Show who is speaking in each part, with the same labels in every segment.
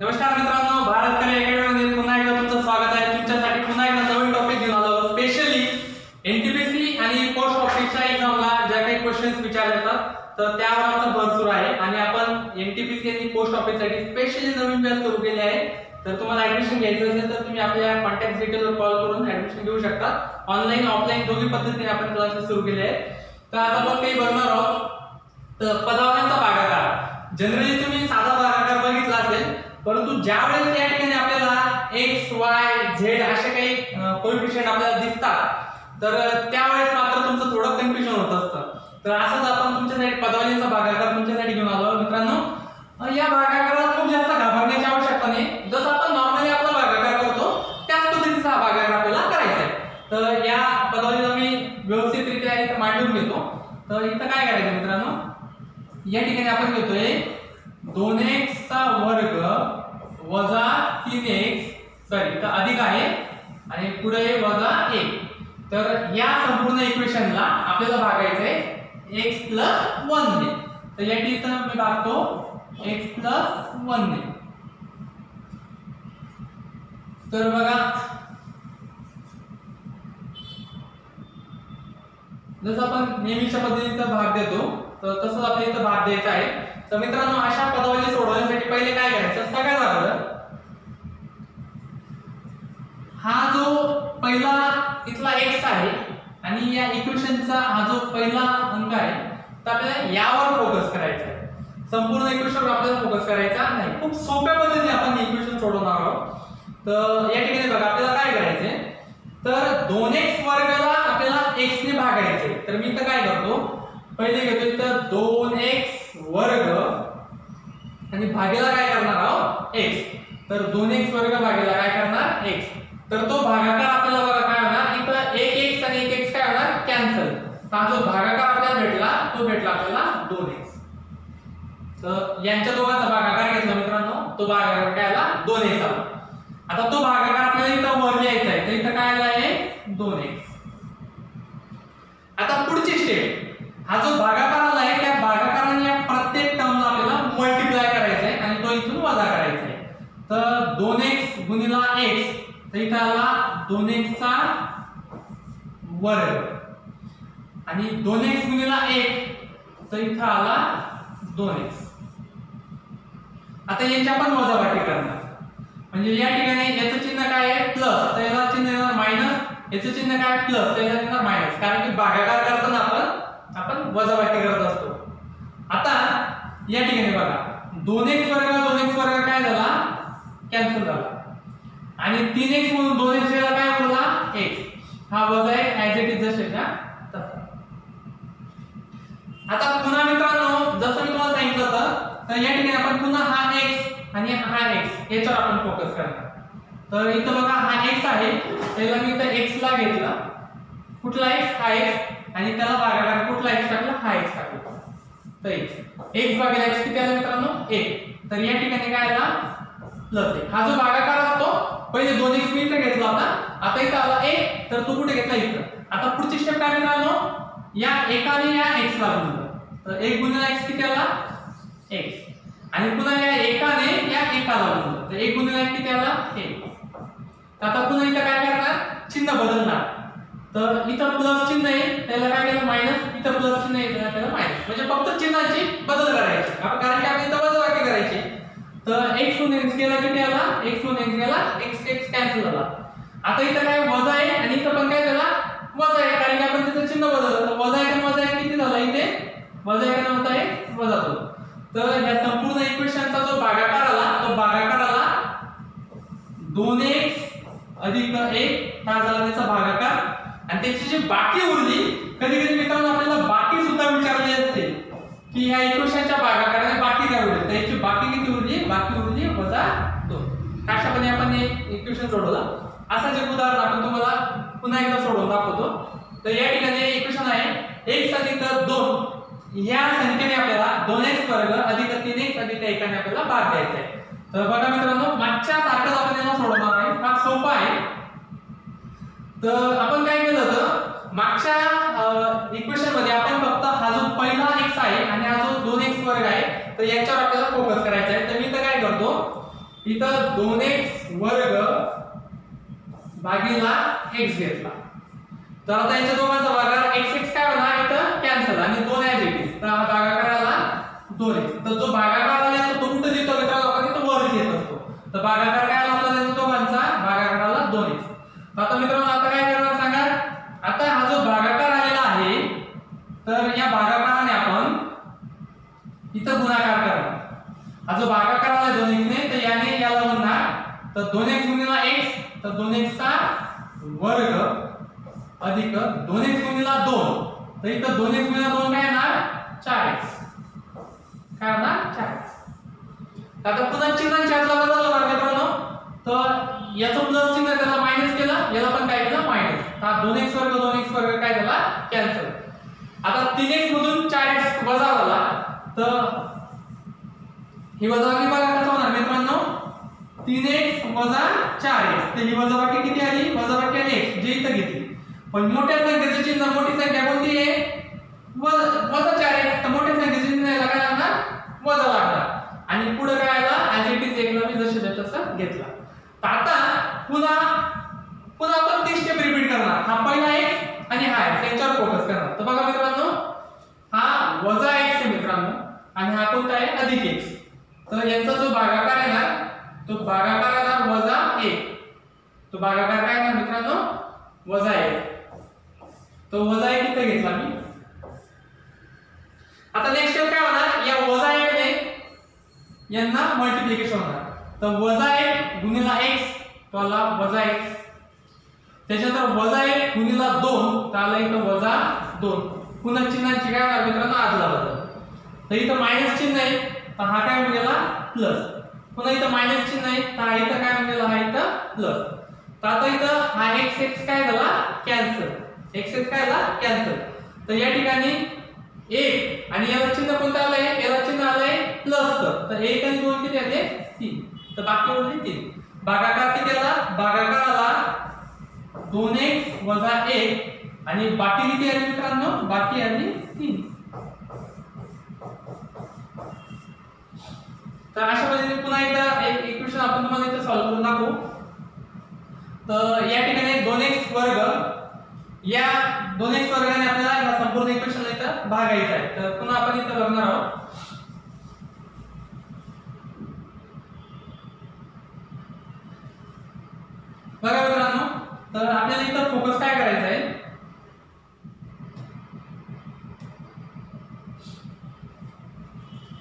Speaker 1: नमस्कार मित्रांनो भारत कला अकॅडमीमध्ये पुन्हा एकदा तुमचं स्वागत आहे. तुमच्यासाठी पुन्हा एकदा नवीन टॉपिक घेऊन आलो. स्पेशली एनटीपीसी आणि पोस्ट ऑफिसच्या एक्झामला ज्या काही क्वेश्चन्स विचारले जातात तर त्यावर आमचा भर सुरू आहे. आणि आपण एनटीपीसी आणि पोस्ट ऑफिससाठी स्पेशली नवीन बॅच सुरू केली आहे. तर तुम्हाला ऍडमिशन घ्यायचं असेल तर तुम्ही आपल्या कॉन्टॅक्ट डिटेलवर कॉल करून ऍडमिशन घेऊ शकता. ऑनलाईन ऑफलाईन दोन्ही पद्धतीने आपण क्लासेस सुरू केले आहे तर आता आपण काही बघणार आहोत. तर पदावल्यांचा भागाकार. जनरली तुम्ही साधा भागाकार बघितला असेल परंतु ज्या वेळेस या ठिकाणी आपल्याला एक्स वाय झेड असे काही कोइफिशियंट आपल्याला दिसतात तर त्यावेळेस मात्र तुमचं थोडं कन्फ्युजन होत असतं. तर असंच आपण तुमच्यासाठी पदावलींचा भागाकार तुमच्यासाठी घेऊन आलो मित्रांनो. या भागाकाराला खूप जास्त घाबरण्याची आवश्यकता नाही. जसं आपण नॉर्मली आपला भागाकार करतो त्याच पद्धतीचा हा भागाकार आपल्याला करायचा आहे. तर या पदावलीला मी व्यवस्थितरित्या इथं मांडून घेतो. तर इथं काय करायचं मित्रांनो? या ठिकाणी आपण घेतोय दोन एक्स चा वर्ग वजा तीन एक्स सॉरी तर अधिक आहे. आणि पुढे वजा एक. तर या संपूर्ण इक्वेशनला आपल्याला भागायचं आहे एक्स प्लस वन ने. तर या ठिकाणी मी भागतो एक्स प्लस वन ने. तर बघा. जसं आपण नेहमीच्या पद्धतीचा भाग देतो तर तसंच आपल्याला इथं भाग द्यायचा आहे. तर मित्रांनो अशा पदावली सोडवण्यासाठी पहिले काय करायचं? सगळ्यात अगोदर हा जो पहिला इथला एक्स आहे आणि या इक्वेशनचा हा जो पहिला अंक आहे तर आपल्याला यावर फोकस करायचा आहे. संपूर्ण इक्वेशनवर आपल्याला फोकस करायचा नाही. खूप सोप्या पद्धतीने आपण इक्वेशन सोडवणार आहोत. तर या ठिकाणी बघा आपल्याला काय करायचंय? तर दोन एक्स वर्गाला आपल्याला एक्स ने भागायचे तर मी तर काय करतो? पहिले घेतो इथं दोन एक्स वर्ग आणि भागेला काय करणार आहोत एक्स तर दोन एक्स वर्ग भागेला काय करणार? एक्स तर तो भागाकार आपल्याला बघा काय होणार? इथं एक एक्स आणि एक एक्स काय होणार? कॅन्सल हा जो भागाकार आपल्याला भेटला तो भेटला आपल्याला दोन एक्स तर यांच्या दोघांचा भागाकार घेतला मित्रांनो. तो भागाकार काय आला? दोन एक्स आला. आता तो भागाकार आपल्याला इथं वर लिहायचा आहे. तर इथं काय आला आहे? दोन एक्स आता पुढची स्टेप हा जो भागाकार गुणिला एक्स तर इथं आला दोन एक्सचा वर्ग. आणि दोन एक्स गुणिला एक तर इथं आला दोन एक्स आता याची पण वजाबाटी करणार. म्हणजे या ठिकाणी याचं चिन्ह काय आहे? प्लस तर याला चिन्ह येणार मायनस याचं चिन्ह काय प्लस तर याला येणार मायनस कारण की भागाकार करताना आपण आपण वजाबाटी करत असतो. आता या ठिकाणी बघा. दोन एक्स वर्ग दोन एक्स वर्ग काय झाला? कॅन्सल झाला. आणि तीन एक्स म्हणून दोन एक्स वेळा काय उरला एक्स हा वजा एक ऍज इट इज जसे तसा. आता पुन्हा मित्रांनो जसं मी तुम्हाला सांगितलं होतं तर या ठिकाणी आपण पुन्हा हा एक्स आणि हा एक्स याच्यावर आपण फोकस करणार. तर इथं बघा हा एक्स आहे. त्याला मी इथं एक्स ला घेतला. कुठला एक्स हा एक्स आणि त्याला भागाकार कुठला एक्स टाकला? हा एक्स टाकला. तर एक्स एक्स भागिले एक्स किती आला मित्रांनो? एक. तर या ठिकाणी काय आला? प्लस एक. हा जो भागाकार असतो पहिले दोन एक्स मी इथं घेतला होता. आता इथं आला एक तर तू कुठे घेतला? इथं. आता पुढची स्टेप काय मिळालो या एकाने या एक्स ला गुणलं तर एक गुणिला एक्स किती आला? एक्स आणि पुन्हा या एकाने या एकाला गुणलं तर एक गुणिला किती आला? एक. तर आता पुन्हा इथं काय करणार? चिन्ह बदलणार. तर इथं प्लस चिन्ह आहे त्याला काय केलं? मायनस इथं प्लस चिन्ह आहे त्याला मायनस म्हणजे फक्त चिन्हाची बदल करायची. कारण की आपण इथं तर एक्स टू एक्स केला किती आला? एक्स टू एक्स गेला एक्स एक्स कॅन्सल झाला. आता इथं काय वजा आहे आणि इथं पण काय झाला? वजा आहे. कारण की आपण त्याचं चिन्ह बदललं. तर वजा एक आणि वजा एक किती झाला इथे? वजा एक आणि वजा एक वजा तो तर या संपूर्ण इक्वेशनचा जो भागाकार आला तो भागाकार आला दोन एक्स अधिक एक हा झाला त्याचा भागाकार. आणि त्याची जी बाकी उरली कधी कधी मित्रांनो आपल्याला बाकी सुद्धा विचारली असते की ह्या इक्वेशनच्या भागाकाराने बाकी काय उरली तर याची बाकी किती उरली बाकी उरली वजा दोन अशापणे आपण हे इक्वेशन सोडवला. असाच एक उदाहरण आपण तुम्हाला पुन्हा एकदा सोडवून दाखवतो. तर या ठिकाणी इक्वेशन आहे. एक्स अधिक दोन. या संख्येने आपल्याला दोन एक्स वर्ग अधिक तीन एक्स अधिक एकाने आपल्याला भाग द्यायचा आहे. तर बघा मित्रांनो मागच्या सारखंच आपण यांना सोडवणार आहे. फार सोपा आहे. तर आपण काय केलं होतं? मागच्या इक्वेशनमध्ये आपण फक्त हा जो पहिला एक्स आहे आणि हा जो दोन एक्स वर्ग आहे तर याच्यावर आपल्याला फोकस करायचा आहे. तर मी तर काय करतो? इथं दोन एक्स वर्ग भागीला एक्स घेतला. तर आता यांच्या दोघांचा भागाकार एक्स एक्स काय होणार? इथं कॅन्सल आणि दोन ऍज इट इज तर हा भागाकार आला दोन एक्स तर जो भागाकार आला तो कुठे देतो? मित्रांनो आपण वर घेत असतो. तर भागाकार काय आला आपला त्यांच्या दोघांचा भागाकार आला दोन एक्स आता मित्रांनो आता काय करणार सांगा आता हा जो भागाकार आलेला आहे तर या भागाकाराने आपण इथं गुणाकार करणार हा जो भागाकार आला दोन एक्स ने तर याने याला म्हणणार तर दोन एक्स गुणिला एक्स तर दोन एक्स चा वर्ग अधिक दोन एक्स गुणिला दोन तर इथं दोन एक गुणा दोन काय येणार? चाळीस. काय होणार? चाळीस. आता पुन्हा चिन्हांच्या आतला बदल होणार मित्रांनो. तर याचं प्लस चिन्ह त्याला मायनस केलं याला पण काय केलं? मायनस हा दोन एक्स वर्ग दोन एक्स वर्ग काय झाला? कॅन्सल आता तीन एक्स मधून चार एक्स वजा झाला. तर ही वजाबाकी बघा कसं होणार मित्रांनो? तीन एक्स वजा चार एक्स तर ही वजाबाकी किती आली? वजाबाकी आणि एक्स जे इथं घेतली. पण मोठ्या संख्येचे चिन्ह मोठी संख्या कोणती आहे? वजा चार आहे. तर मोठ्या संख्येचे चिन्ह याला काय लागणार? वजा लागणार. आणि पुढे काय आला? ऍज इट इज एकला मी जसे तसं घेतला. तर आता पुन्हा पुन्हा आपण ते स्टेप रिपीट करणार. हा पहिला एक आणि हा एक. त्यांच्यावर फोकस करणार. तर बघा मित्रांनो हा वजा एक्स आहे मित्रांनो. आणि हा कोणता आहे? अधिक एक्स तर यांचा जो भागाकार आहे ना तो भागाकार आहे ना वजा एक. तो भागाकार काय ना मित्रांनो? वजा एक. तो वजा एक इथे घेतला मी. आता नेक्स्ट स्टेप काय होणार? या वजा एक ने यांना मल्टिप्लिकेशन होणार. तर वजा एक गुणिला एक्स तो आला वजा एक्स त्याच्यानंतर वजा एक गुणिला दोन तर आला इथं वजा दोन. पुन्हा चिन्हांची काय होणार मित्रांनो? आदला बदल तर इथं मायनस चिन्ह आहे तर हा काय होऊन गेला? प्लस पुन्हा इथं मायनस चिन्ह आहे तर हा इथं काय होऊन गेला? हा इथं प्लस तर आता इथं हा एक्स एक्स काय झाला? कॅन्सल एक्स काय आला? कॅन्सल तर या ठिकाणी एक आणि याला चिन्ह कोणतं आलंय? याला चिन्ह आलंय प्लस तर एक आणि दोन किती आले? तीन तर बाकी उरले तीन. भागाकार किती आला? भागाकार आला दोन एक वजा एक. आणि बाकी किती आली मित्रांनो? बाकी आली तीन. तर अशा पद्धतीने पुन्हा एकदा एक इक्वेशन आपण तुम्हाला इथं सॉल्व्ह करून दाखवू. तर या ठिकाणी दोन एक वर्ग या दोन्ही वर्गाने आपल्याला या संपूर्ण इक्वेशन इथं भागायचं आहे. तर पुन्हा आपण इथं बघणार आहोत. बघा मित्रांनो तर आपल्याला इथं फोकस काय करायचा आहे?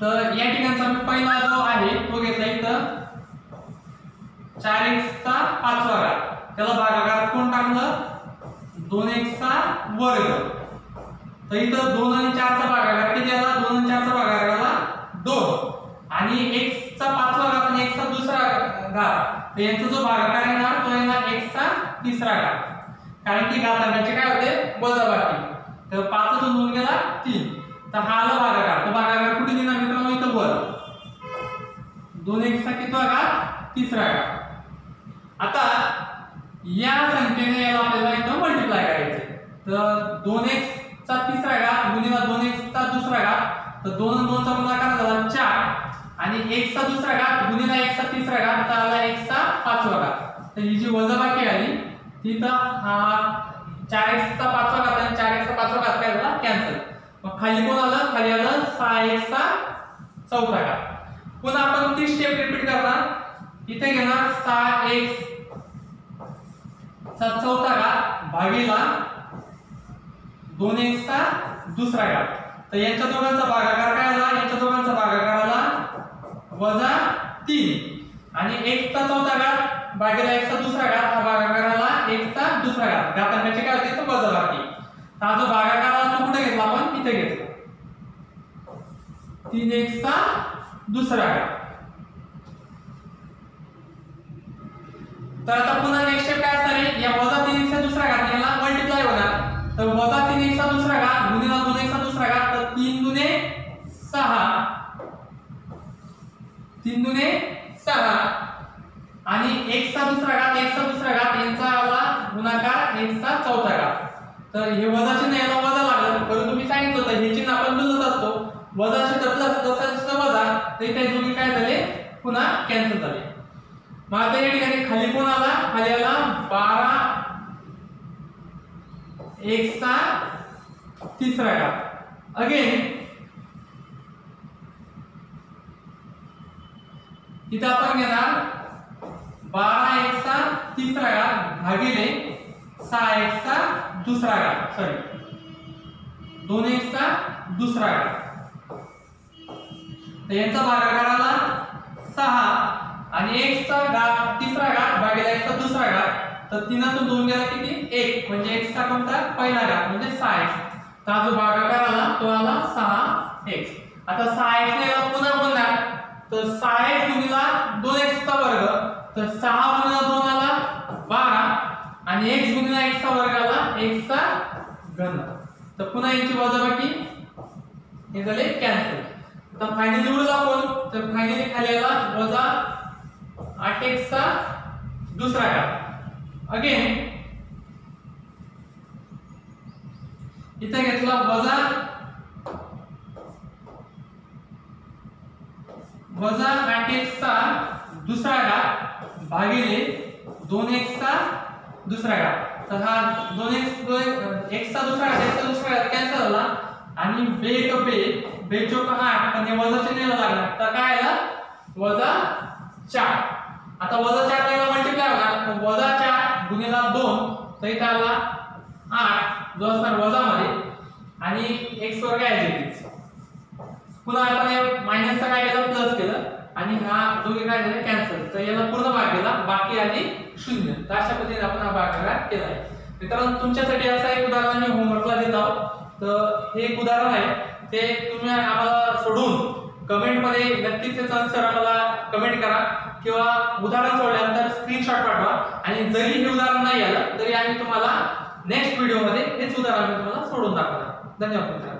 Speaker 1: तर या ठिकाणचा मी पहिला जो आहे तो घेतला इथं चार एक्सचा पाचवा घात. त्याला भागाकार कोण टाकलं? दोन एक्सचा वर्ग. तर इथं दोन आणि चारचा भागाकार किती आला? दोन आणि चारचा भागाकार आला दोन. आणि एक्सचा पाचवा घात आणि एक्सचा दुसरा घात तर यांचा जो भागाकार येणार तो येणार एक्सचा तिसरा घात कारण की घातांकाचे काय होते? वजाबाकी तर पाच दोन गेला तीन. तर हा आला भागाकार. तो भागाकार कुठे दिला मित्रांनो? इथं वर. दोन एक्सचा कितवा घात तिसरा घात आता या संख्येने याला आपल्याला इथं मल्टिप्लाय करायचे तर दोन एक्स चा तिसरा घात गुणिला दोन एक्स चा दुसरा घात तर दोन दोन दोनचा गुणाकार झाला चार. आणि एक चा दुसरा घात गुणिला एक चा तिसरा घात तर आला एक चा पाचवा घात. तर ही जी वजाबाकी आली ती तर हा चार एक्स चा पाचवा घात आणि चार एक्सचा पाचवा घात काय झाला? कॅन्सल मग खाली कोण आलं? खाली आलं सहा एक्सचा चौथा घात. पुन्हा आपण ती स्टेप रिपीट करणार. इथे घेणार सहा एक्स चौथा घात भागीला दोन एक्सचा दुसरा घात तर यांच्या दोघांचा भागाकार काय आला? यांच्या दोघांचा भागाकार आला वजा तीन. आणि एक्सचा चौथा घात भागीला एक्सचा दुसरा घात हा भागाकार आला एक्सचा दुसरा घात घातांकाचे काय होते तो वजा बाकी. हा जो भागाकार आला तो कुठे घेतला आपण? इथे घेतला. तीन एक्सचा दुसरा घात तर आता पुन्हा नेक्स्ट स्टेप काय असणार आहे? या वजा तीन चा दुसरा घात याला मल्टिप्लाय होणार. तर वजा तीन एकचा दुसरा घात गुणिला दोन चा दुसरा घात तर तीन दुने सहा. तीन दुने सहा. आणि एकचा दुसरा घात एकचा दुसरा घात यांचा आला गुणाकार एकचा चौथा घात. तर हे वजा चिन्ह याला वजा लागलं. परंतु मी सांगितलं होतं हे चिन्ह आपण बदलत असतो. वजा चिन्ह प्लस तसं वजा तर इथे दोन्ही काय झाले? पुन्हा कॅन्सल झाले. मग आता या ठिकाणी खाली कोण आला? खाली आला बारा एकचा तिसरा घात अगेन इथं आपण घेणार बारा एकचा तिसरा घात भागिले सहा एकचा दुसरा घात सॉरी दोन एकचा दुसरा घात यांचा भागाकार आला सहा. आणि एकचा घात तिसरा घात भागिले एकचा दुसरा घात. तर तिनातून दोन गेला किती? एक. म्हणजे एक्सचा कोणता? पहिला घात म्हणजे सहा एक्स तर हा जो भागाकार आला तो आला सहा एक्स आता सहा एक्स ने याला पुन्हा पुन्हा तर सहा एक्स गुणिला दोन एक्सचा वर्ग. तर सहा गुणिला दोन आला बारा. आणि एक्स गुणिला एक्सचा वर्ग आला एक्सचा घन. तर पुन्हा यांची वजाबाकी हे झाले कॅन्सल तर फायनली उरला कोण तर फायनली खाली आला वजा आठ एक्सचा दुसरा घात अगेन इथे घेतला वजा. वजा आठ एक्सचा दुसरा घात भागिले दोन एक्सचा दुसरा घात तर हा दोन एक्स दोन दुसरा घात एक्सचा दुसरा घात कॅन्सल झाला. आणि बे एक बे बे चौक आठ पण वजा चिन्ह लागला तर काय आला? वजा चार. आता वजा चार ने मल्टिप्लाय होणार. वजा चार गुणिला दोन तर इथे आला आठ. जो असणार वजा मध्ये आणि एक्स वर काय आहे पुन्हा आपण हे मायनसचा काय केलं? प्लस केलं. आणि हा दोघे काय झाले? कॅन्सल तर याला पूर्ण भाग केला बाकी आली शून्य. तर अशा पद्धतीने आपण हा भाग केला आहे. मित्रांनो तुमच्यासाठी असं एक उदाहरण मी होमवर्कला देत आहोत. तर हे एक उदाहरण आहे. ते तुम्ही आम्हाला सोडून कमेंटमध्ये नक्कीच त्याचं आन्सर आम्हाला कमेंट करा किंवा उदाहरण सोडल्यानंतर स्क्रीनशॉट पाठवा. आणि जरी हे उदाहरण नाही आलं तरी आम्ही तुम्हाला नेक्स्ट व्हिडिओमध्ये हेच उदाहरण तुम्हाला सोडून दाखवणार. धन्यवाद मित्रांनो.